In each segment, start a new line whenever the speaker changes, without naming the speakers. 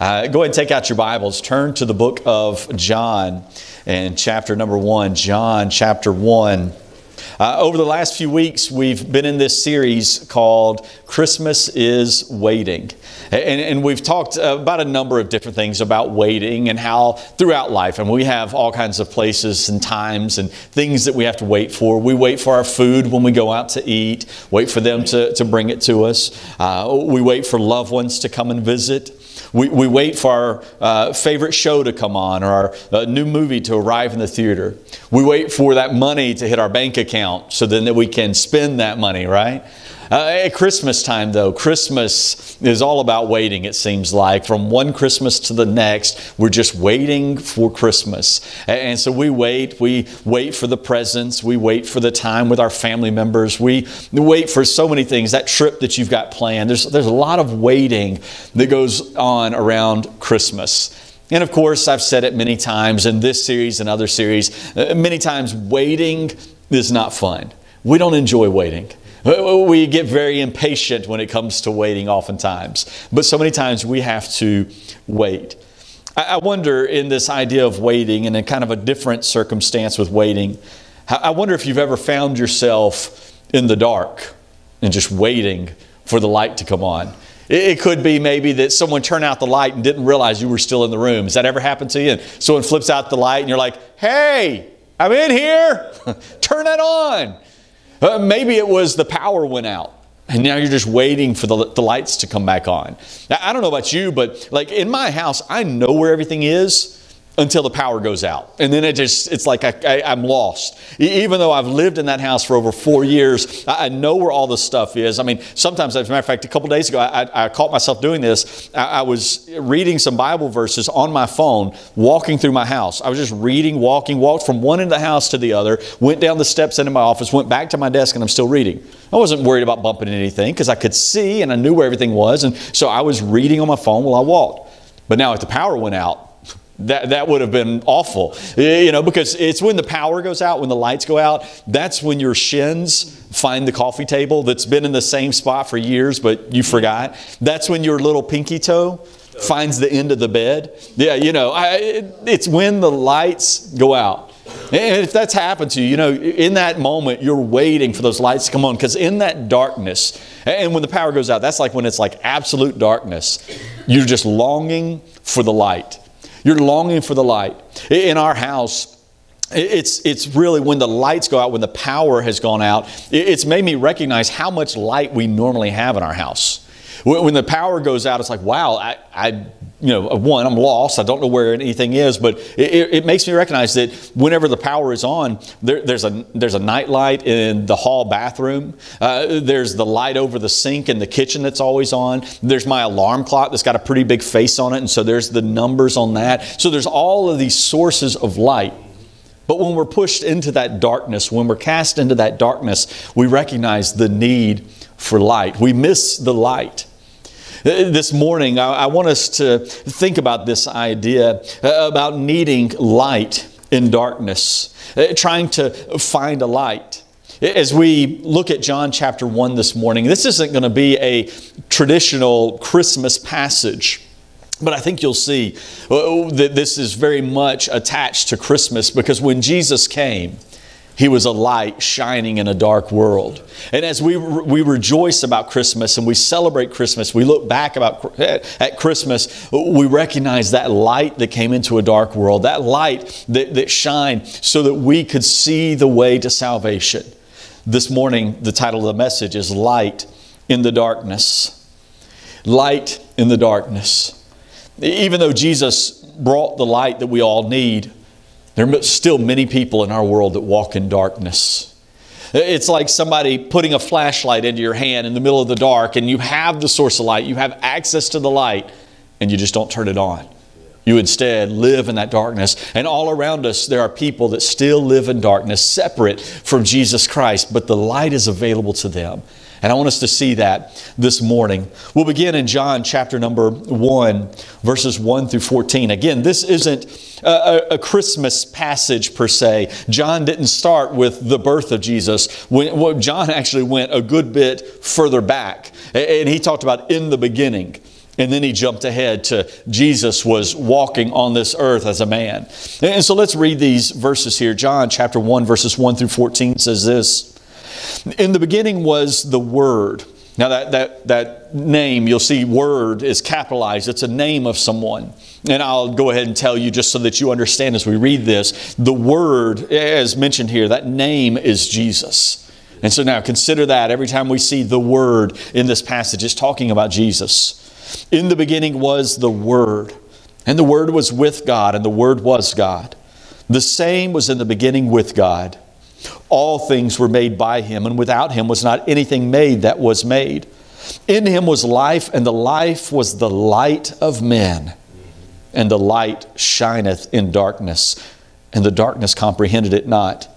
Uh, go ahead and take out your Bibles. Turn to the book of John and chapter number one. John chapter one. Uh, over the last few weeks, we've been in this series called Christmas is Waiting. And, and, we've talked about a number of different things about waiting and how throughout life, and we have all kinds of places and times and things that we have to wait for. We wait for our food when we go out to eat, wait for them to, to bring it to us. Uh, we wait for loved ones to come and visit. We, we wait for our uh, favorite show to come on or our uh, new movie to arrive in the theater. We wait for that money to hit our bank account so then that we can spend that money, right? Uh, at Christmas time, though, Christmas is all about waiting, it seems like. From one Christmas to the next, we're just waiting for Christmas. And so we wait. We wait for the presents. We wait for the time with our family members. We wait for so many things. That trip that you've got planned. There's, there's a lot of waiting that goes on around Christmas. And of course, I've said it many times in this series and other series, uh, many times waiting is not fun. We don't enjoy waiting. We get very impatient when it comes to waiting, oftentimes. But so many times we have to wait. I wonder in this idea of waiting and in kind of a different circumstance with waiting, I wonder if you've ever found yourself in the dark and just waiting for the light to come on. It could be maybe that someone turned out the light and didn't realize you were still in the room. Has that ever happened to you? And someone flips out the light and you're like, hey, I'm in here. Turn it on. Uh, maybe it was the power went out. And now you're just waiting for the, the lights to come back on. Now, I don't know about you, but like in my house, I know where everything is until the power goes out. And then it just, it's like I, am lost. Even though I've lived in that house for over four years, I, know where all the stuff is. I mean, sometimes, as a matter of fact, a couple days ago, I, I, caught myself doing this. I, I, was reading some Bible verses on my phone, walking through my house. I was just reading, walking, walked from one end of the house to the other, went down the steps into my office, went back to my desk, and I'm still reading. I wasn't worried about bumping anything because I could see and I knew where everything was. And so I was reading on my phone while I walked. But now if the power went out, that, that would have been awful. You know, because it's when the power goes out, when the lights go out, that's when your shins find the coffee table that's been in the same spot for years, but you forgot. That's when your little pinky toe finds the end of the bed. Yeah, you know, I, it's when the lights go out. And if that's happened to you, you know, in that moment, you're waiting for those lights to come on because in that darkness, and when the power goes out, that's like when it's like absolute darkness, you're just longing for the light. You're longing for the light. In our house, it's, it's really when the lights go out, when the power has gone out, it's made me recognize how much light we normally have in our house. When the power goes out, it's like, wow, I, I you know, one, I'm lost. I don't know where anything is, but it, it makes me recognize that whenever the power is on, there, there's a there's a night light in the hall bathroom. Uh, there's the light over the sink in the kitchen that's always on. There's my alarm clock that's got a pretty big face on it, and so there's the numbers on that. So there's all of these sources of light. But when we're pushed into that darkness, when we're cast into that darkness, we recognize the need for light. We miss the light. This morning, I, want us to think about this idea uh, about needing light in darkness, uh, trying to find a light. As we look at John chapter 1 this morning, this isn't going to be a traditional Christmas passage. But I think you'll see uh, that this is very much attached to Christmas because when Jesus came, he was a light shining in a dark world. And as we, we rejoice about Christmas and we celebrate Christmas, we look back about, at Christmas, we recognize that light that came into a dark world, that light that, that shined so that we could see the way to salvation. This morning, the title of the message is Light in the Darkness. Light in the Darkness. Even though Jesus brought the light that we all need, there are still many people in our world that walk in darkness. It's like somebody putting a flashlight into your hand in the middle of the dark, and you have the source of light, you have access to the light, and you just don't turn it on. You instead live in that darkness. And all around us, there are people that still live in darkness, separate from Jesus Christ, but the light is available to them. And I want us to see that this morning. We'll begin in John chapter number 1, verses 1 through 14. Again, this isn't a, a Christmas passage per se. John didn't start with the birth of Jesus. When, well, John actually went a good bit further back. And he talked about in the beginning. And then he jumped ahead to Jesus was walking on this earth as a man. And so let's read these verses here. John chapter 1, verses 1 through 14 says this In the beginning was the Word. Now, that, that, that name, you'll see word is capitalized. It's a name of someone. And I'll go ahead and tell you just so that you understand as we read this. The word, as mentioned here, that name is Jesus. And so now consider that every time we see the word in this passage, it's talking about Jesus. In the beginning was the Word, and the Word was with God, and the Word was God. The same was in the beginning with God. All things were made by Him, and without Him was not anything made that was made. In Him was life, and the life was the light of men. And the light shineth in darkness, and the darkness comprehended it not.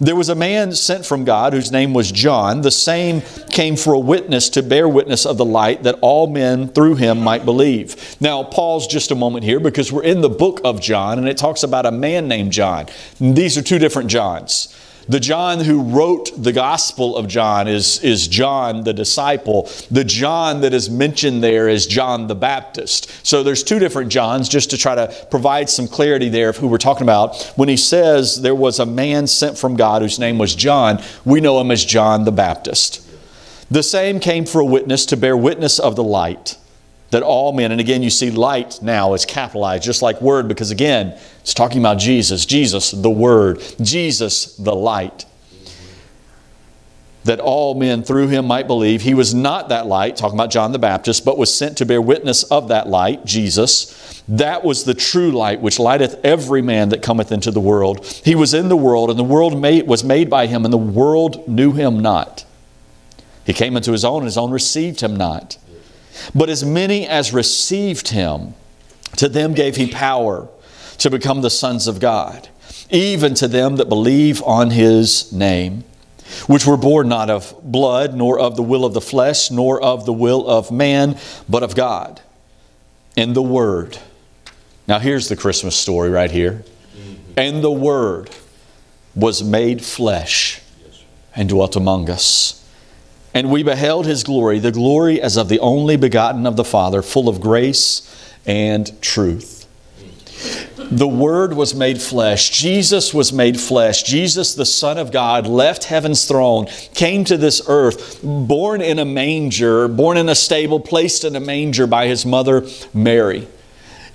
There was a man sent from God whose name was John. The same came for a witness to bear witness of the light that all men through him might believe. Now, pause just a moment here because we're in the book of John and it talks about a man named John. These are two different Johns. The John who wrote the Gospel of John is, is John the disciple. The John that is mentioned there is John the Baptist. So there's two different Johns just to try to provide some clarity there of who we're talking about. When he says there was a man sent from God whose name was John, we know him as John the Baptist. The same came for a witness to bear witness of the light that all men, and again, you see light now is capitalized, just like word, because again, it's talking about Jesus. Jesus, the word. Jesus, the light. That all men through him might believe. He was not that light, talking about John the Baptist, but was sent to bear witness of that light, Jesus. That was the true light, which lighteth every man that cometh into the world. He was in the world, and the world made, was made by him, and the world knew him not. He came into his own, and his own received him not. But as many as received him, to them gave he power to become the sons of God, even to them that believe on his name, which were born not of blood, nor of the will of the flesh, nor of the will of man, but of God. And the Word. Now here's the Christmas story right here. And the Word was made flesh and dwelt among us. And we beheld his glory, the glory as of the only begotten of the Father, full of grace and truth. The Word was made flesh. Jesus was made flesh. Jesus, the Son of God, left heaven's throne, came to this earth, born in a manger, born in a stable, placed in a manger by his mother Mary.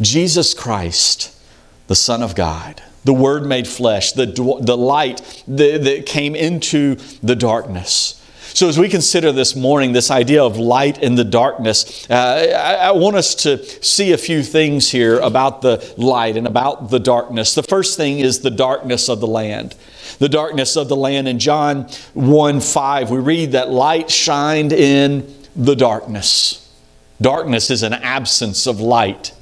Jesus Christ, the Son of God, the Word made flesh, the, the light that came into the darkness. So, as we consider this morning this idea of light in the darkness, uh, I, I, want us to see a few things here about the light and about the darkness. The first thing is the darkness of the land. The darkness of the land. In John 1 5, we read that light shined in the darkness. Darkness is an absence of light.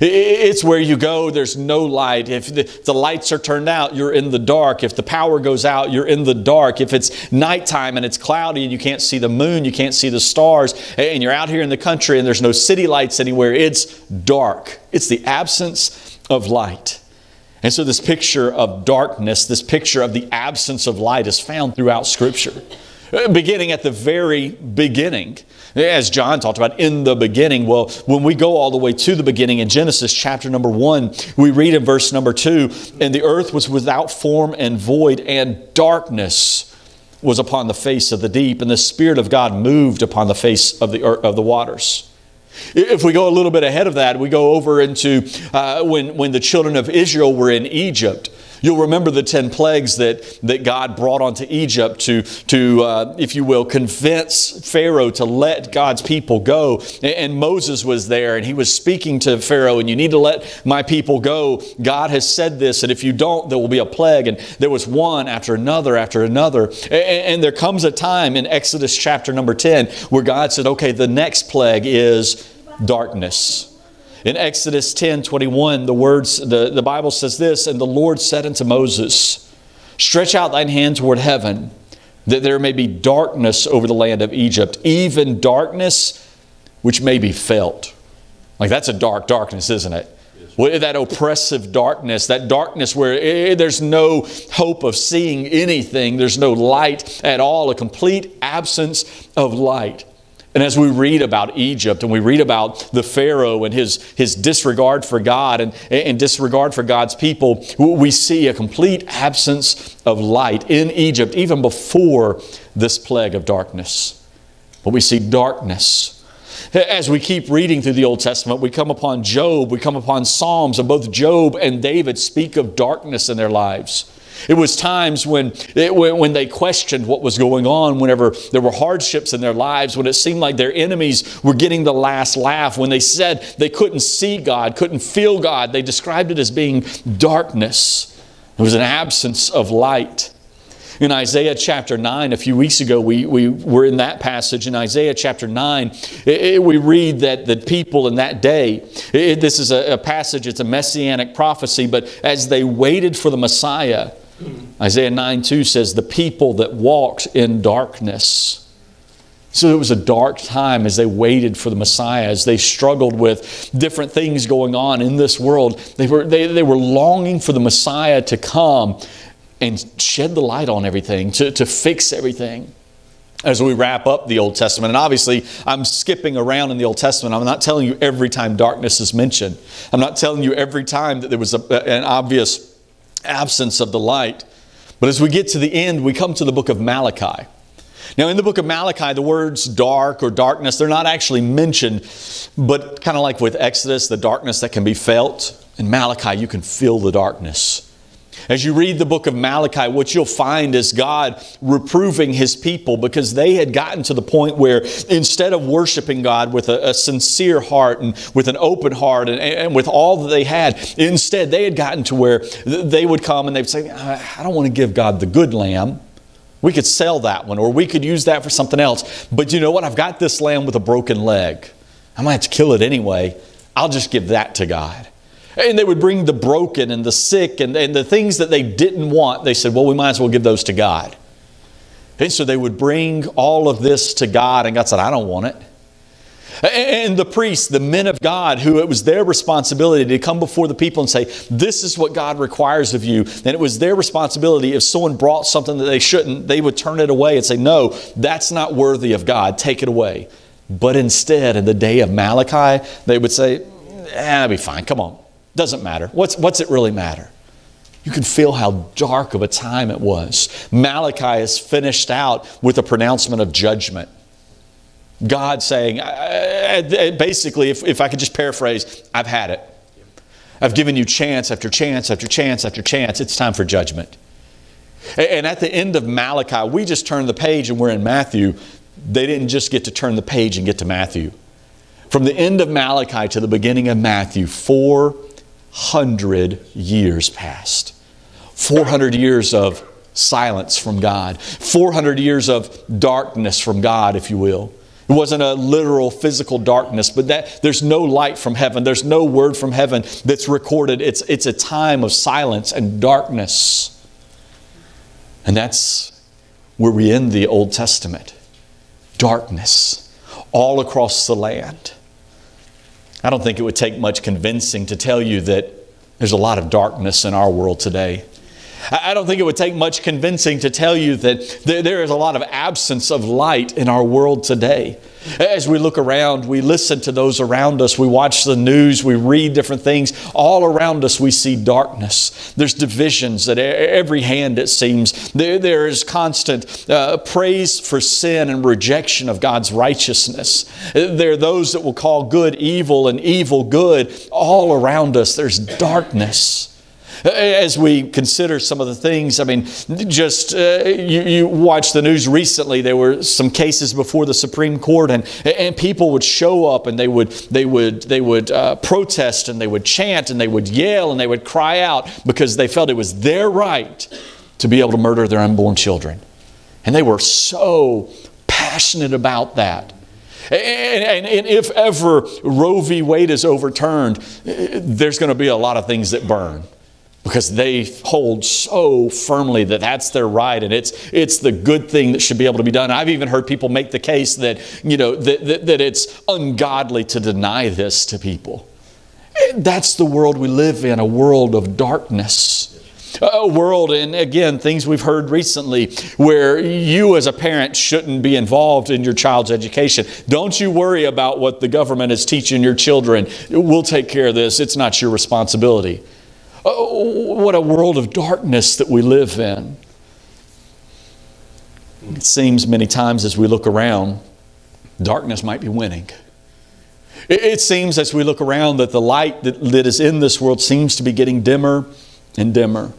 It's where you go, there's no light. If the, lights are turned out, you're in the dark. If the power goes out, you're in the dark. If it's nighttime and it's cloudy and you can't see the moon, you can't see the stars, and you're out here in the country and there's no city lights anywhere, it's dark. It's the absence of light. And so, this picture of darkness, this picture of the absence of light, is found throughout Scripture. Uh, beginning at the very beginning, as John talked about in the beginning. Well, when we go all the way to the beginning in Genesis chapter number one, we read in verse number two, and the earth was without form and void, and darkness was upon the face of the deep, and the Spirit of God moved upon the face of the, earth, of the waters. If we go a little bit ahead of that, we go over into uh, when, when the children of Israel were in Egypt. You'll remember the 10 plagues that, that God brought onto Egypt to, to uh, if you will, convince Pharaoh to let God's people go. And Moses was there and he was speaking to Pharaoh, and you need to let my people go. God has said this, and if you don't, there will be a plague. And there was one after another after another. And, and there comes a time in Exodus chapter number 10 where God said, okay, the next plague is darkness. In Exodus 10 21, the words, the, the Bible says this, and the Lord said unto Moses, Stretch out thine hand toward heaven, that there may be darkness over the land of Egypt, even darkness which may be felt. Like that's a dark darkness, isn't it? that oppressive darkness, that darkness where eh, there's no hope of seeing anything, there's no light at all, a complete absence of light. And as we read about Egypt and we read about the Pharaoh and his, his disregard for God and, and disregard for God's people, we see a complete absence of light in Egypt even before this plague of darkness. But we see darkness. As we keep reading through the Old Testament, we come upon Job, we come upon Psalms, and both Job and David speak of darkness in their lives. It was times when, it, when they questioned what was going on, whenever there were hardships in their lives, when it seemed like their enemies were getting the last laugh, when they said they couldn't see God, couldn't feel God. They described it as being darkness. It was an absence of light. In Isaiah chapter 9, a few weeks ago, we, we were in that passage. In Isaiah chapter 9, it, it, we read that the people in that day, it, this is a, a passage, it's a messianic prophecy, but as they waited for the Messiah, Isaiah 9 2 says, The people that walked in darkness. So it was a dark time as they waited for the Messiah, as they struggled with different things going on in this world. They were, they, they were longing for the Messiah to come and shed the light on everything, to, to fix everything. As we wrap up the Old Testament, and obviously I'm skipping around in the Old Testament. I'm not telling you every time darkness is mentioned. I'm not telling you every time that there was a, an obvious absence of the light. But as we get to the end, we come to the book of Malachi. Now, in the book of Malachi, the words dark or darkness, they're not actually mentioned, but kind of like with Exodus, the darkness that can be felt, in Malachi, you can feel the darkness. As you read the book of Malachi, what you'll find is God reproving his people because they had gotten to the point where instead of worshiping God with a, a sincere heart and with an open heart and, and, with all that they had, instead they had gotten to where they would come and they'd say, I don't want to give God the good lamb. We could sell that one or we could use that for something else. But you know what? I've got this lamb with a broken leg. I might have to kill it anyway. I'll just give that to God. And they would bring the broken and the sick and, and the things that they didn't want. They said, well, we might as well give those to God. And so they would bring all of this to God, and God said, I don't want it. And the priests, the men of God, who it was their responsibility to come before the people and say, This is what God requires of you. And it was their responsibility. If someone brought something that they shouldn't, they would turn it away and say, No, that's not worthy of God. Take it away. But instead, in the day of Malachi, they would say, eh, That'll be fine. Come on. Doesn't matter. What's, what's it really matter? You can feel how dark of a time it was. Malachi is finished out with a pronouncement of judgment. God saying, basically, if, if I could just paraphrase, I've had it. I've given you chance after chance after chance after chance. It's time for judgment. And at the end of Malachi, we just turned the page and we're in Matthew. They didn't just get to turn the page and get to Matthew. From the end of Malachi to the beginning of Matthew, four 400 years passed. 400 years of silence from God. 400 years of darkness from God, if you will. It wasn't a literal physical darkness, but that there's no light from heaven. There's no word from heaven that's recorded. It's, it's a time of silence and darkness. And that's where we end the Old Testament. Darkness all across the land. I don't think it would take much convincing to tell you that there's a lot of darkness in our world today. I don't think it would take much convincing to tell you that there is a lot of absence of light in our world today. As we look around, we listen to those around us, we watch the news, we read different things. All around us, we see darkness. There's divisions at every hand, it seems. There, there is constant uh, praise for sin and rejection of God's righteousness. There are those that will call good evil and evil good. All around us, there's darkness. As we consider some of the things, I mean, just uh, you, you the news recently. There were some cases before the Supreme Court, and and people would show up and they would they would they would uh, protest and they would chant and they would yell and they would cry out because they felt it was their right to be able to murder their unborn children, and they were so passionate about that. And, and, and, if ever Roe v. Wade is overturned, there's going to be a lot of things that burn because they hold so firmly that that's their right and it's it's the good thing that should be able to be done. I've even heard people make the case that you know that, that, that it's ungodly to deny this to people. That's the world we live in, a world of darkness. A world, and again, things we've heard recently, where you as a parent shouldn't be involved in your child's education. Don't you worry about what the government is teaching your children. We'll take care of this. It's not your responsibility. Oh, what a world of darkness that we live in. It seems many times as we look around, darkness might be winning. It, seems as we look around that the light that, that is in this world seems to be getting dimmer and dimmer.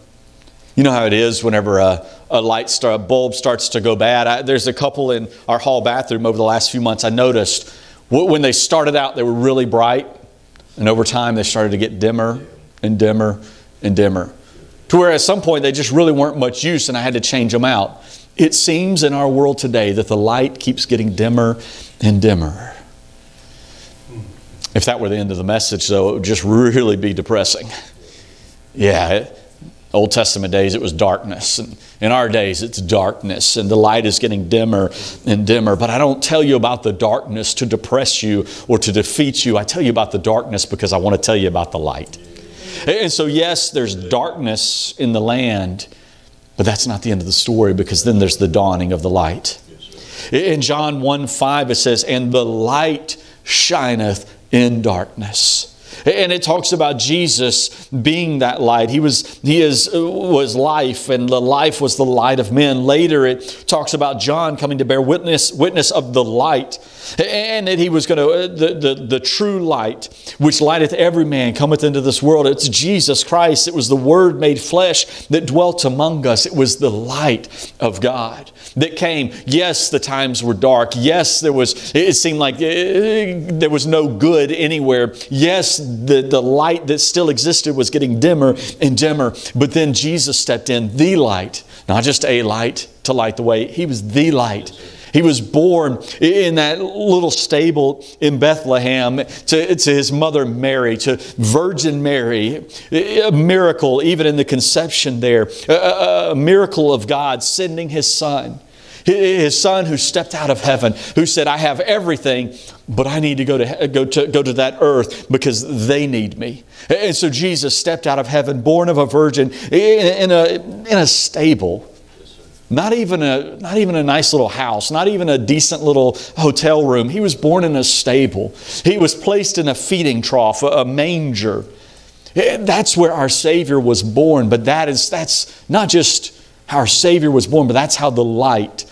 You know how it is whenever a, a light star, a bulb starts to go bad. I, there's a couple in our hall bathroom over the last few months I noticed when they started out they were really bright and over time they started to get dimmer and dimmer and dimmer. To where at some point they just really weren't much use and I had to change them out. It seems in our world today that the light keeps getting dimmer and dimmer. If that were the end of the message, though, it would just really be depressing. Yeah, it, Old Testament days, it was darkness. And in our days, it's darkness, and the light is getting dimmer and dimmer. But I don't tell you about the darkness to depress you or to defeat you. I tell you about the darkness because I want to tell you about the light. And so, yes, there's darkness in the land, but that's not the end of the story because then there's the dawning of the light. In John 1 5, it says, And the light shineth in darkness. And it talks about Jesus being that light. He was he is was life, and the life was the light of men. Later, it talks about John coming to bear witness witness of the light, and that he was going to the, the the true light, which lighteth every man, cometh into this world. It's Jesus Christ. It was the Word made flesh that dwelt among us. It was the light of God that came. Yes, the times were dark. Yes, there was, it seemed like eh, there was no good anywhere. Yes, the, the light that still existed was getting dimmer and dimmer. But then Jesus stepped in, the light, not just a light to light the way, He was the light. He was born in that little stable in Bethlehem to, to, his mother Mary, to Virgin Mary. A miracle, even in the conception there. A, a, miracle of God sending his son. His son who stepped out of heaven, who said, I have everything, but I need to go to, go to, go to that earth because they need me. And so Jesus stepped out of heaven, born of a virgin, in a, in a stable. Not even, a, not even a nice little house, not even a decent little hotel room. He was born in a stable. He was placed in a feeding trough, a manger. That's where our Savior was born, but that is, that's not just how our Savior was born, but that's how the light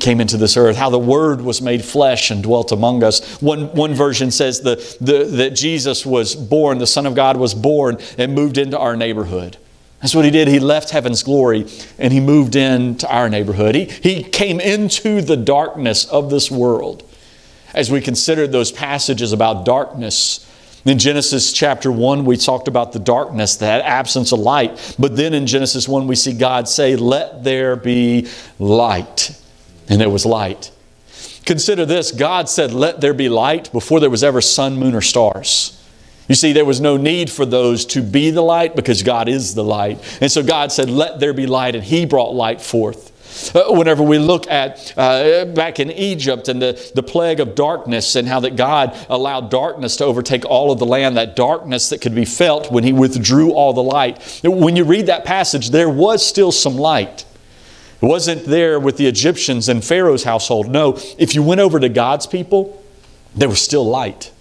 came into this earth, how the Word was made flesh and dwelt among us. One, one version says the, the, that Jesus was born, the Son of God was born and moved into our neighborhood. That's what he did. He left heaven's glory and he moved into our neighborhood. He, he came into the darkness of this world. As we considered those passages about darkness, in Genesis chapter 1, we talked about the darkness, that absence of light. But then in Genesis 1, we see God say, Let there be light and there was light. Consider this God said, Let there be light before there was ever sun, moon, or stars. You see, there was no need for those to be the light because God is the light. And so God said, Let there be light, and He brought light forth. Uh, whenever we look at uh, back in Egypt and the, the plague of darkness and how that God allowed darkness to overtake all of the land, that darkness that could be felt when He withdrew all the light. When you read that passage, there was still some light. It wasn't there with the Egyptians and Pharaoh's household. No, if you went over to God's people, there was still light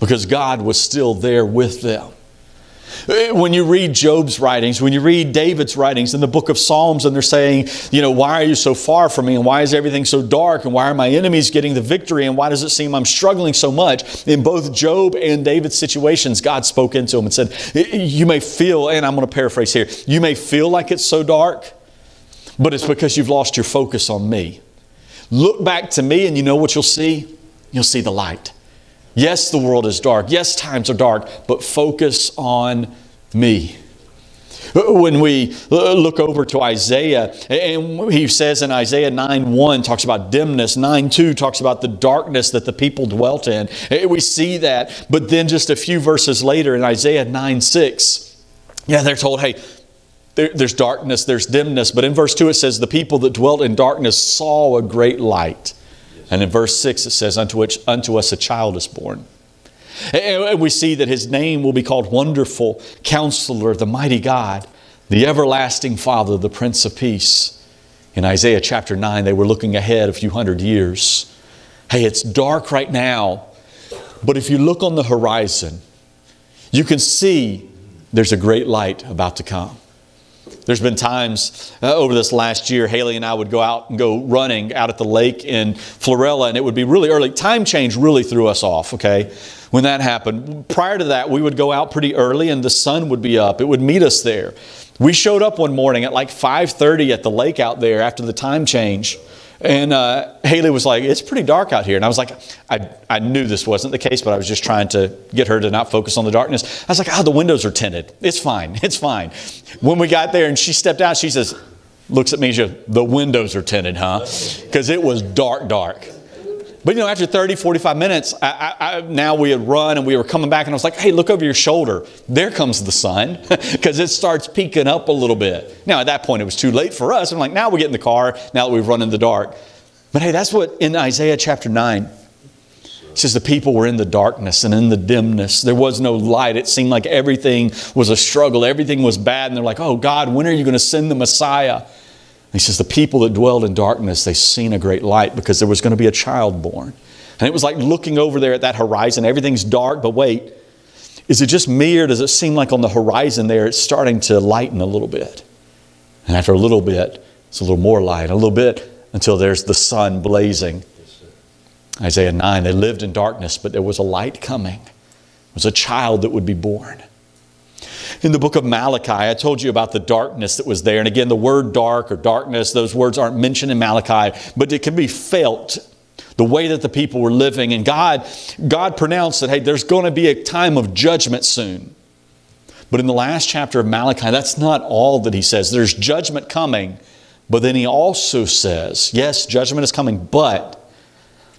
because God was still there with them. Eh, when you read Job's writings, when you read David's writings in the book of Psalms, and they're saying, you know, why are you so far from me? And why is everything so dark? And why are my enemies getting the victory? And why does it seem I'm struggling so much? In both Job and David's situations, God spoke into him and said, eh, eh, You may feel, and I'm going to paraphrase here, you may feel like it's so dark, but it's because you've lost your focus on me. Look back to me, and you know what you'll see? You'll see the light. Yes, the world is dark. Yes, times are dark, but focus on me. When we look over to Isaiah, and he says in Isaiah 9 1 talks about dimness, 9 2 talks about the darkness that the people dwelt in. Eh, we see that, but then just a few verses later in Isaiah 9 6, yeah, they're told, hey, there, there's darkness, there's dimness. But in verse 2 it says, The people that dwelt in darkness saw a great light. And in verse 6 it says, Unto, which, unto us a child is born. And we see that his name will be called Wonderful, Counselor, the Mighty God, the everlasting Father, the Prince of Peace. In Isaiah chapter 9, they were looking ahead a few hundred years. Hey, it's dark right now, but if you look on the horizon, you can see there's a great light about to come. There's been times uh, over this last year, Haley and I would go out and go running out at the lake in Florala, and it would be really early. Time change really threw us off, okay? When that happened. Prior to that, we would go out pretty early and the sun would be up. It would meet us there. We showed up one morning at like 5:30 at the lake out there after the time change. And uh, Haley was like, It's pretty dark out here. And I was like, I, I knew this wasn't the case, but I was just trying to get her to not focus on the darkness. I was like, Oh, the windows are tinted. It's fine. It's fine. When we got there and she stepped out, she says, Looks at me, she goes, The windows are tinted, huh? Because it was dark, dark. But you know, after 30, 45 minutes, I, I, now we had run and we were coming back, and I was like, hey, look over your shoulder. There comes the sun, because it starts peeking up a little bit. Now, at that point, it was too late for us. I'm like, now we get in the car, now that we've run in the dark. But hey, that's what in Isaiah chapter 9, it says the people were in the darkness and in the dimness. There was no light. It seemed like everything was a struggle, everything was bad. And they're like, oh, God, when are you going to send the Messiah? He says, The people that dwelled in darkness, they seen a great light because there was going to be a child born. And it was like looking over there at that horizon. Everything's dark, but wait, is it just me or does it seem like on the horizon there it's starting to lighten a little bit? And after a little bit, it's a little more light, a little bit until there's the sun blazing. Isaiah 9, they lived in darkness, but there was a light coming. It was a child that would be born in the book of Malachi, I told you about the darkness that was there. And again, the word dark or darkness, those words aren't mentioned in Malachi, but it can be felt the way that the people were living. And God, God pronounced that, hey, there's going to be a time of judgment soon. But in the last chapter of Malachi, that's not all that he says. There's judgment coming, but then he also says, yes, judgment is coming, but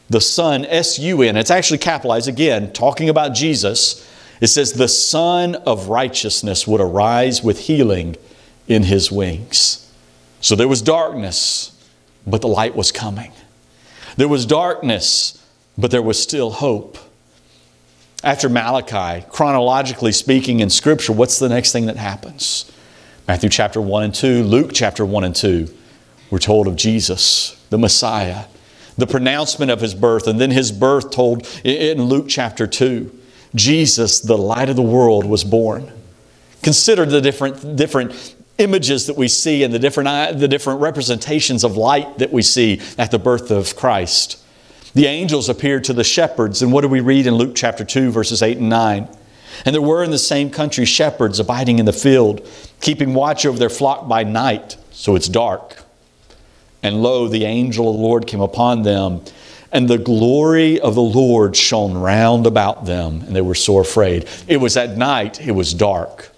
the Sun, S U N, it's actually capitalized again, talking about Jesus it says, The Sun of Righteousness would arise with healing in his wings. So there was darkness, but the light was coming. There was darkness, but there was still hope. After Malachi, chronologically speaking in Scripture, what's the next thing that happens? Matthew chapter 1 and 2, Luke chapter 1 and 2, we're told of Jesus, the Messiah, the pronouncement of his birth, and then his birth told in Luke chapter 2. Jesus, the light of the world, was born. Consider the different, different images that we see and the different, the different representations of light that we see at the birth of Christ. The angels appeared to the shepherds, and what do we read in Luke chapter 2, verses 8 and 9? And there were in the same country shepherds abiding in the field, keeping watch over their flock by night, so it's dark. And lo, the angel of the Lord came upon them, and the glory of the Lord shone round about them, and they were sore afraid. It was at night, it was dark.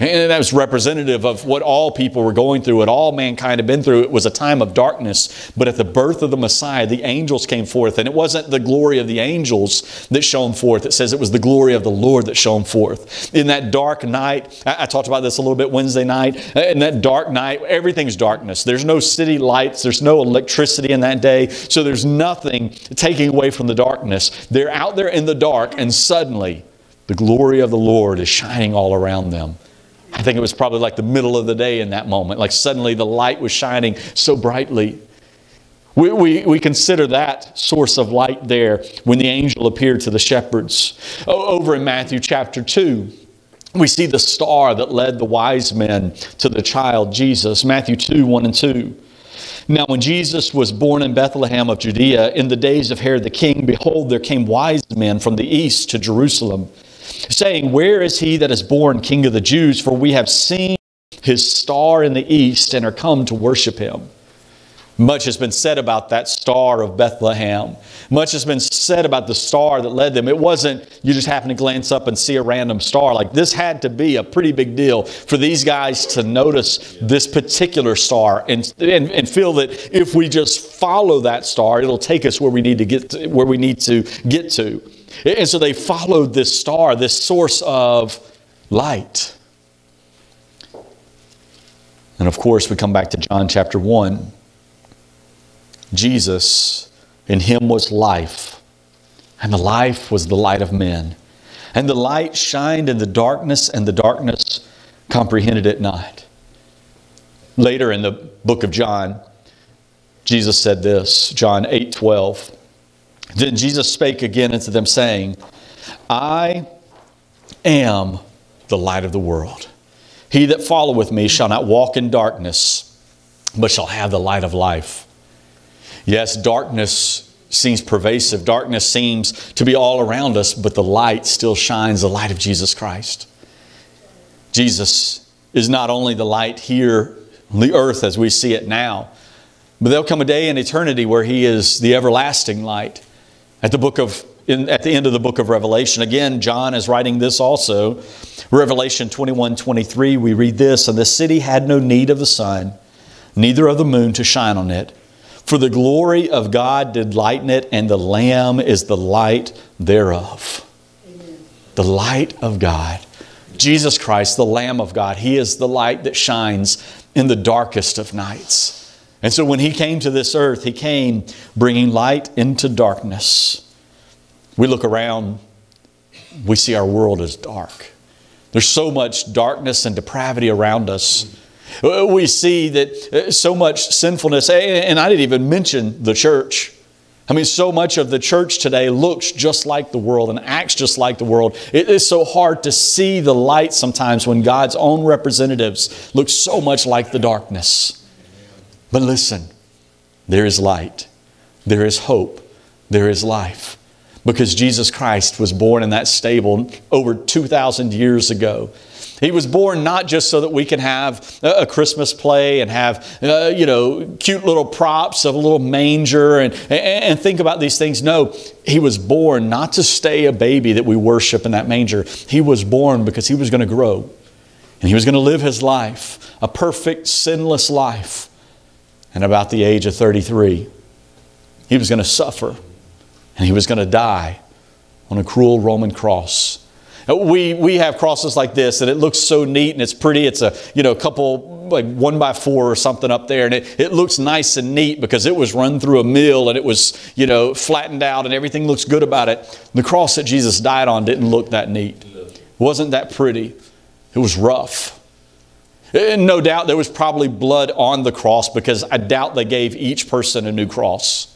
And that was representative of what all people were going through, what all mankind had been through. It was a time of darkness. But at the birth of the Messiah, the angels came forth. And it wasn't the glory of the angels that shone forth. It says it was the glory of the Lord that shone forth. In that dark night, I, talked about this a little bit Wednesday night. In that dark night, everything's darkness. There's no city lights, there's no electricity in that day. So there's nothing taking away from the darkness. They're out there in the dark, and suddenly the glory of the Lord is shining all around them. I think it was probably like the middle of the day in that moment. Like suddenly the light was shining so brightly. We, we, we consider that source of light there when the angel appeared to the shepherds. Over in Matthew chapter 2, we see the star that led the wise men to the child Jesus. Matthew 2 1 and 2. Now, when Jesus was born in Bethlehem of Judea in the days of Herod the king, behold, there came wise men from the east to Jerusalem saying, Where is he that is born King of the Jews? For we have seen his star in the east and are come to worship him. Much has been said about that star of Bethlehem. Much has been said about the star that led them. It wasn't you just happen to glance up and see a random star. Like this had to be a pretty big deal for these guys to notice this particular star and, and, and feel that if we just follow that star, it'll take us where we need to get to, where we need to get to. And so they followed this star, this source of light. And of course, we come back to John chapter 1. Jesus, in him was life, and the life was the light of men. And the light shined in the darkness, and the darkness comprehended it not. Later in the book of John, Jesus said this, John 8 12. Then Jesus spake again unto them, saying, I am the light of the world. He that followeth me shall not walk in darkness, but shall have the light of life. Yes, darkness seems pervasive. Darkness seems to be all around us, but the light still shines the light of Jesus Christ. Jesus is not only the light here on the earth as we see it now, but there'll come a day in eternity where He is the everlasting light. At the book of in, at the end of the book of Revelation. Again, John is writing this also. Revelation 21 23, we read this And the city had no need of the sun, neither of the moon to shine on it. For the glory of God did lighten it, and the Lamb is the light thereof. Amen. The light of God. Jesus Christ, the Lamb of God, He is the light that shines in the darkest of nights. And so when He came to this earth, He came bringing light into darkness. We look around, we see our world is dark. There's so much darkness and depravity around us. We see that uh, so much sinfulness, and I didn't even mention the church. I mean, so much of the church today looks just like the world and acts just like the world. It is so hard to see the light sometimes when God's own representatives look so much like the darkness. But listen, there is light, there is hope, there is life because Jesus Christ was born in that stable over 2,000 years ago. He was born not just so that we can have a Christmas play and have, uh, you know, cute little props of a little manger and, and think about these things. No, he was born not to stay a baby that we worship in that manger. He was born because he was going to grow and he was going to live his life, a perfect, sinless life. And about the age of 33, he was going to suffer and he was going to die on a cruel Roman cross. Uh, we, we have crosses like this, and it looks so neat and it's pretty. It's a you know a couple like one by four or something up there, and it, it looks nice and neat because it was run through a mill and it was you know flattened out and everything looks good about it. The cross that Jesus died on didn't look that neat. It wasn't that pretty. It was rough. And no doubt there was probably blood on the cross because I doubt they gave each person a new cross.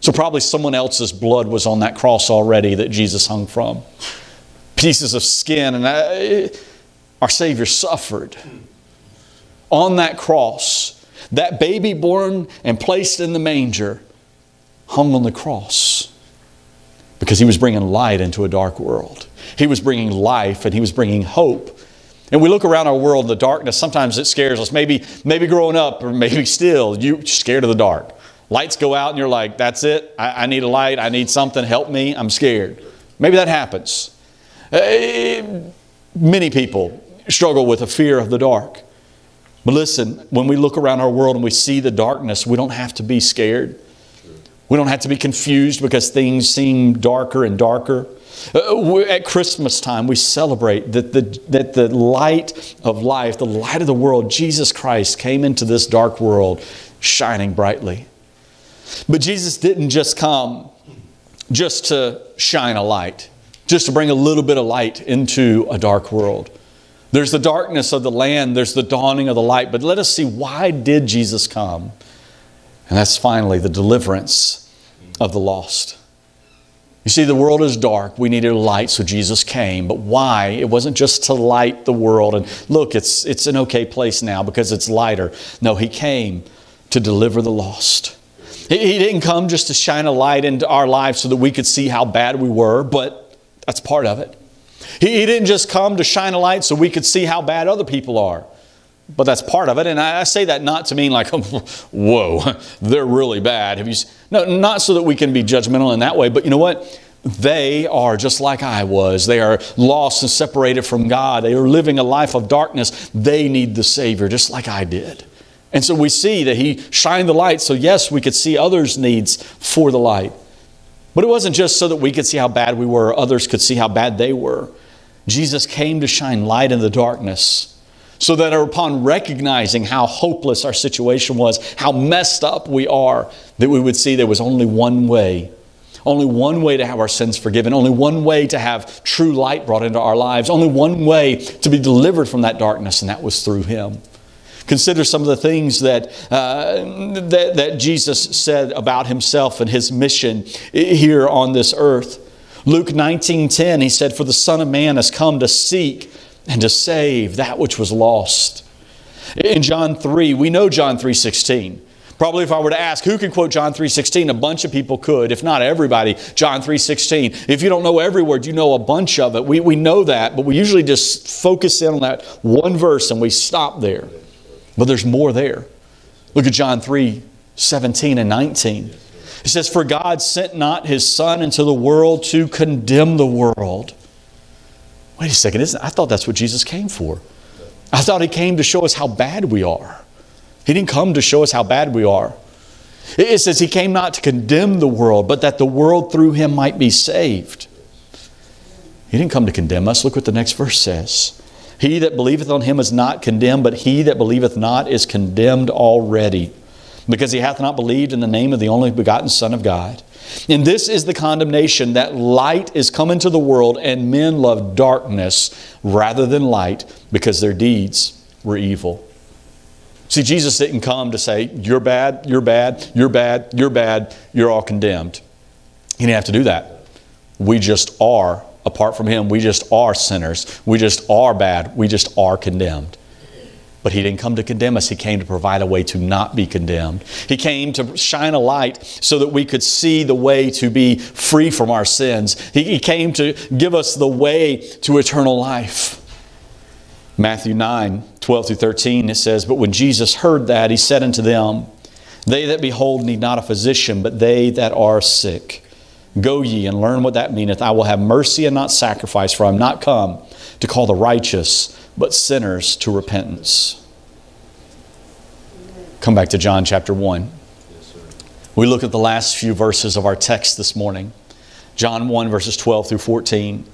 So, probably someone else's blood was on that cross already that Jesus hung from. Pieces of skin, and I, our Savior suffered on that cross. That baby born and placed in the manger hung on the cross because he was bringing light into a dark world. He was bringing life and he was bringing hope. And we look around our world, in the darkness, sometimes it scares us. Maybe, maybe growing up, or maybe still, you're scared of the dark. Lights go out and you're like, that's it. I, I need a light. I need something. Help me. I'm scared. Maybe that happens. Uh, many people struggle with a fear of the dark. But listen, when we look around our world and we see the darkness, we don't have to be scared. We don't have to be confused because things seem darker and darker. Uh, at Christmas time, we celebrate that the, that the light of life, the light of the world, Jesus Christ, came into this dark world shining brightly. But Jesus didn't just come just to shine a light, just to bring a little bit of light into a dark world. There's the darkness of the land, there's the dawning of the light, but let us see why did Jesus come? And that's finally the deliverance of the lost. You see, the world is dark. We needed a light, so Jesus came. But why? It wasn't just to light the world and look, it's, it's an okay place now because it's lighter. No, He came to deliver the lost. He didn't come just to shine a light into our lives so that we could see how bad we were, but that's part of it. He didn't just come to shine a light so we could see how bad other people are, but that's part of it. And I say that not to mean like, whoa, they're really bad. Have you? No, not so that we can be judgmental in that way, but you know what? They are just like I was. They are lost and separated from God. They are living a life of darkness. They need the Savior, just like I did. And so we see that he shined the light, so yes, we could see others' needs for the light. But it wasn't just so that we could see how bad we were, others could see how bad they were. Jesus came to shine light in the darkness so that upon recognizing how hopeless our situation was, how messed up we are, that we would see there was only one way. Only one way to have our sins forgiven, only one way to have true light brought into our lives, only one way to be delivered from that darkness, and that was through Him. Consider some of the things that, uh, that, that Jesus said about himself and his mission here on this earth. Luke 19:10 he said for the son of man has come to seek and to save that which was lost. In John 3, we know John 3:16. Probably if I were to ask who can quote John 3:16, a bunch of people could, if not everybody, John 3:16. If you don't know every word, you know a bunch of it. We, we know that, but we usually just focus in on that one verse and we stop there. But there's more there. Look at John 3 17 and 19. It says, For God sent not his Son into the world to condemn the world. Wait a second, isn't, I thought that's what Jesus came for. I thought he came to show us how bad we are. He didn't come to show us how bad we are. It says he came not to condemn the world, but that the world through him might be saved. He didn't come to condemn us. Look what the next verse says. He that believeth on him is not condemned, but he that believeth not is condemned already, because he hath not believed in the name of the only begotten Son of God. And this is the condemnation that light is come into the world, and men love darkness rather than light, because their deeds were evil. See, Jesus didn't come to say, You're bad, you're bad, you're bad, you're bad, you're all condemned. He didn't have to do that. We just are apart from Him, we just are sinners. We just are bad. We just are condemned. But He didn't come to condemn us. He came to provide a way to not be condemned. He came to shine a light so that we could see the way to be free from our sins. He, he came to give us the way to eternal life. Matthew 9, 12 through 13, it says, But when Jesus heard that, He said unto them, They that behold need not a physician, but they that are sick. Go ye and learn what that meaneth. I will have mercy and not sacrifice, for I am not come to call the righteous, but sinners to repentance. Come back to John chapter 1. We look at the last few verses of our text this morning. John 1, verses 12 through 14.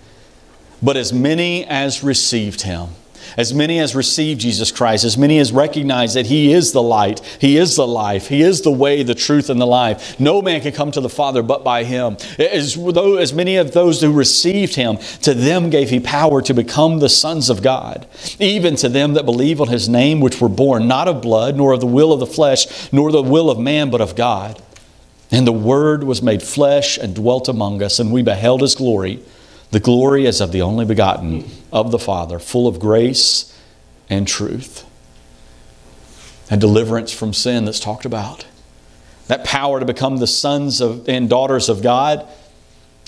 But as many as received him, as many as receive Jesus Christ, as many as recognize that He is the light, He is the life, He is the way, the truth, and the life. No man can come to the Father but by Him. As, though, as many of those who received Him, to them gave He power to become the sons of God, even to them that believe on His name, which were born not of blood, nor of the will of the flesh, nor the will of man, but of God. And the Word was made flesh and dwelt among us, and we beheld His glory the glory as of the only begotten of the Father, full of grace and truth. And deliverance from sin that's talked about. That power to become the sons of, and daughters of God,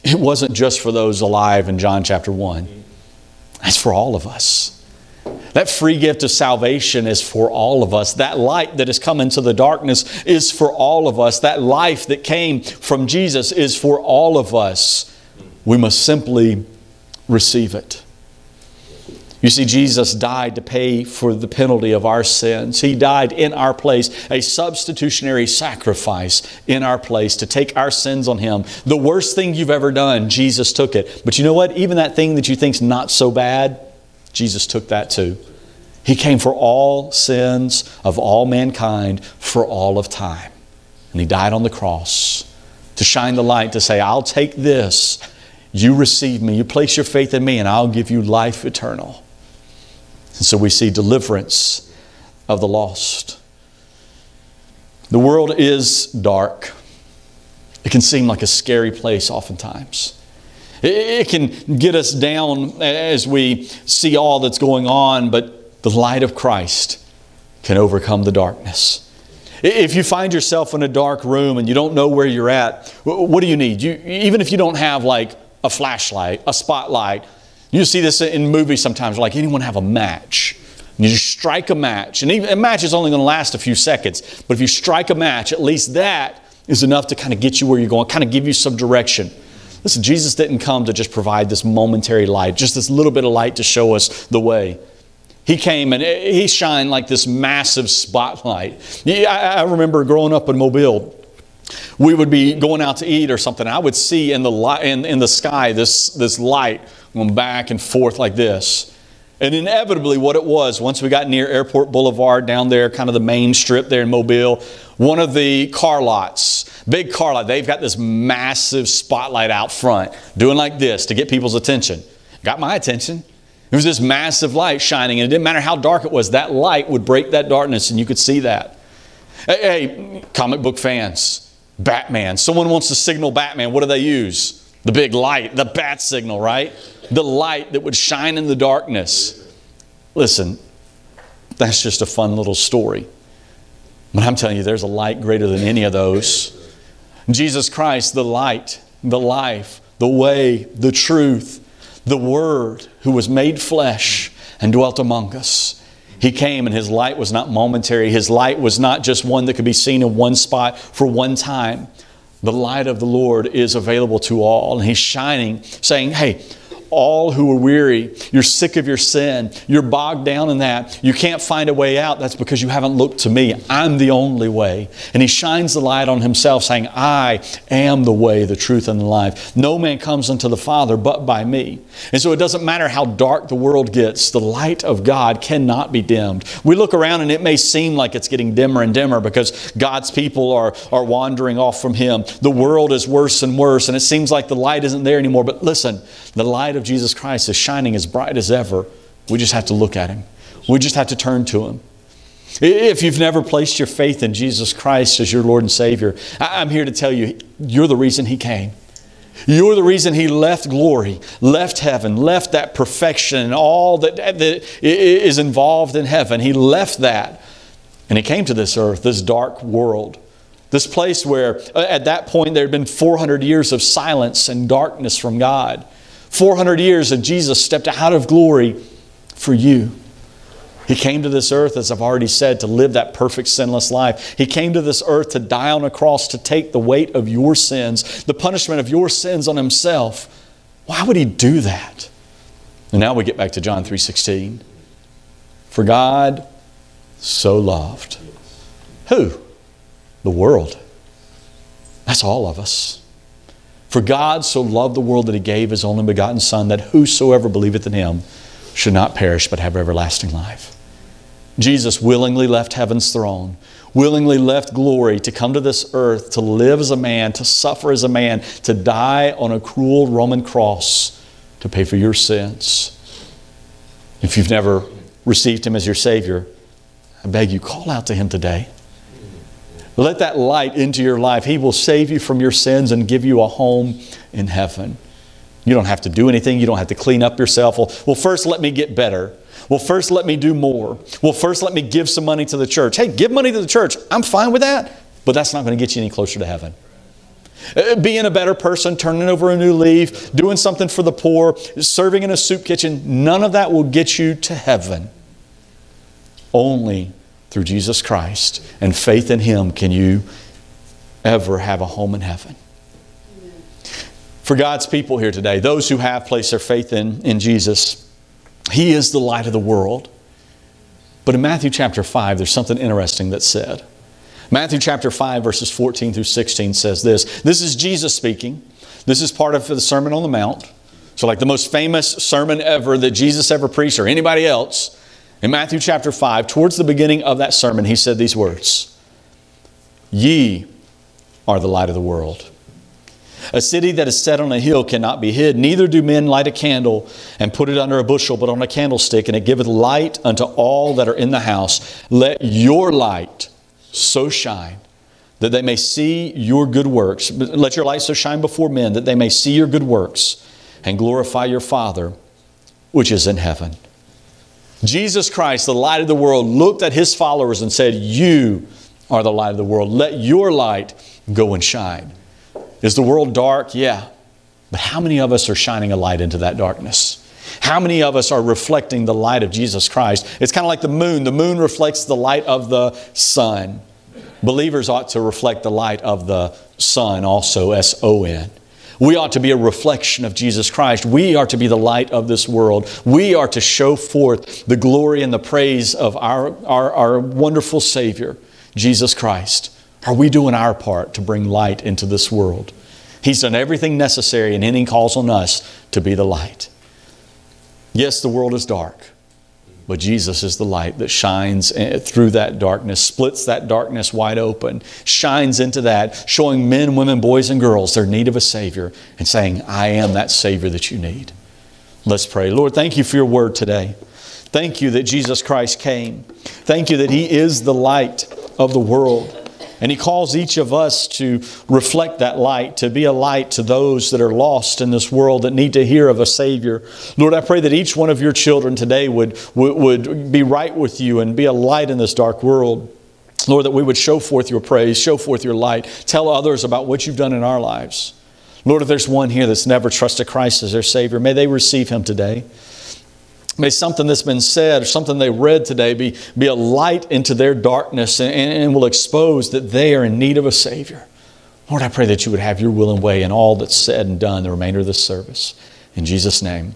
it wasn't just for those alive in John chapter 1. That's for all of us. That free gift of salvation is for all of us. That light that has come into the darkness is for all of us. That life that came from Jesus is for all of us. We must simply receive it. You see, Jesus died to pay for the penalty of our sins. He died in our place, a substitutionary sacrifice in our place to take our sins on Him. The worst thing you've ever done, Jesus took it. But you know what? Even that thing that you think's not so bad, Jesus took that too. He came for all sins of all mankind for all of time. And He died on the cross to shine the light to say, I'll take this you receive me, you place your faith in me, and I'll give you life eternal. And so we see deliverance of the lost. The world is dark. It can seem like a scary place oftentimes. It can get us down as we see all that's going on, but the light of Christ can overcome the darkness. If you find yourself in a dark room and you don't know where you're at, what do you need? You, even if you don't have like a flashlight, a spotlight. You see this in movies sometimes, like anyone have a match. And you just strike a match. And even, a match is only going to last a few seconds. But if you strike a match, at least that is enough to kind of get you where you're going, kind of give you some direction. Listen, Jesus didn't come to just provide this momentary light, just this little bit of light to show us the way. He came and he shined like this massive spotlight. I remember growing up in Mobile, we would be going out to eat or something. I would see in the, light, in, in the sky this, this light going back and forth like this. And inevitably, what it was, once we got near Airport Boulevard down there, kind of the main strip there in Mobile, one of the car lots, big car lot, they've got this massive spotlight out front doing like this to get people's attention. Got my attention. It was this massive light shining, and it didn't matter how dark it was, that light would break that darkness, and you could see that. Hey, hey, comic book fans, Batman. Someone wants to signal Batman. What do they use? The big light, the bat signal, right? The light that would shine in the darkness. Listen, that's just a fun little story. But I'm telling you, there's a light greater than any of those. Jesus Christ, the light, the life, the way, the truth, the Word who was made flesh and dwelt among us. He came and his light was not momentary. His light was not just one that could be seen in one spot for one time. The light of the Lord is available to all. And he's shining, saying, Hey, all who are weary, you're sick of your sin, you're bogged down in that, you can't find a way out, that's because you haven't looked to me. I'm the only way. And he shines the light on himself, saying, I am the way, the truth, and the life. No man comes unto the Father but by me. And so it doesn't matter how dark the world gets, the light of God cannot be dimmed. We look around and it may seem like it's getting dimmer and dimmer because God's people are, are wandering off from Him. The world is worse and worse, and it seems like the light isn't there anymore. But listen, the light of Jesus Christ is shining as bright as ever. We just have to look at Him, we just have to turn to Him. If you've never placed your faith in Jesus Christ as your Lord and Savior, I'm here to tell you, you're the reason He came. You're the reason He left glory, left heaven, left that perfection and all that, that is involved in heaven. He left that and He came to this earth, this dark world. This place where uh, at that point there had been 400 years of silence and darkness from God. 400 years and Jesus stepped out of glory for you. He came to this earth, as I've already said, to live that perfect sinless life. He came to this earth to die on a cross to take the weight of your sins, the punishment of your sins on himself. Why would he do that? And now we get back to John 3:16. For God so loved. Who? The world. That's all of us. For God so loved the world that he gave his only begotten Son, that whosoever believeth in him should not perish but have everlasting life. Jesus willingly left heaven's throne, willingly left glory to come to this earth, to live as a man, to suffer as a man, to die on a cruel Roman cross to pay for your sins. If you've never received him as your Savior, I beg you, call out to him today. Let that light into your life. He will save you from your sins and give you a home in heaven. You don't have to do anything. You don't have to clean up yourself. Well, well, first let me get better. Well, first let me do more. Well, first let me give some money to the church. Hey, give money to the church. I'm fine with that, but that's not going to get you any closer to heaven. Uh, being a better person, turning over a new leaf, doing something for the poor, serving in a soup kitchen, none of that will get you to heaven. Only through Jesus Christ and faith in Him can you ever have a home in heaven. For God's people here today, those who have placed their faith in, in Jesus, He is the light of the world. But in Matthew chapter 5, there's something interesting that's said. Matthew chapter 5, verses 14 through 16 says this. This is Jesus speaking. This is part of the Sermon on the Mount. So, like the most famous sermon ever that Jesus ever preached or anybody else. In Matthew chapter 5, towards the beginning of that sermon, he said these words Ye are the light of the world. A city that is set on a hill cannot be hid. Neither do men light a candle and put it under a bushel, but on a candlestick, and it giveth light unto all that are in the house. Let your light so shine that they may see your good works. Let your light so shine before men that they may see your good works and glorify your Father which is in heaven. Jesus Christ, the light of the world, looked at his followers and said, You are the light of the world. Let your light go and shine. Is the world dark? Yeah. But how many of us are shining a light into that darkness? How many of us are reflecting the light of Jesus Christ? It's kind of like the moon. The moon reflects the light of the sun. Believers ought to reflect the light of the sun also, S O N. We ought to be a reflection of Jesus Christ. We are to be the light of this world. We are to show forth the glory and the praise of our, our, our wonderful Savior, Jesus Christ. Are we doing our part to bring light into this world? He's done everything necessary, and then He calls on us to be the light. Yes, the world is dark. But Jesus is the light that shines eh, through that darkness, splits that darkness wide open, shines into that, showing men, women, boys, and girls their need of a Savior and saying, I am that Savior that you need. Let's pray. Lord, thank you for your word today. Thank you that Jesus Christ came. Thank you that He is the light of the world. And He calls each of us to reflect that light, to be a light to those that are lost in this world that need to hear of a Savior. Lord, I pray that each one of your children today would, would, would be right with you and be a light in this dark world. Lord, that we would show forth your praise, show forth your light, tell others about what you've done in our lives. Lord, if there's one here that's never trusted Christ as their Savior, may they receive Him today. May something that's been said or something they read today be, be a light into their darkness and, and will expose that they are in need of a Savior. Lord, I pray that you would have your will and way in all that's said and done the remainder of this service. In Jesus' name,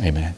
amen.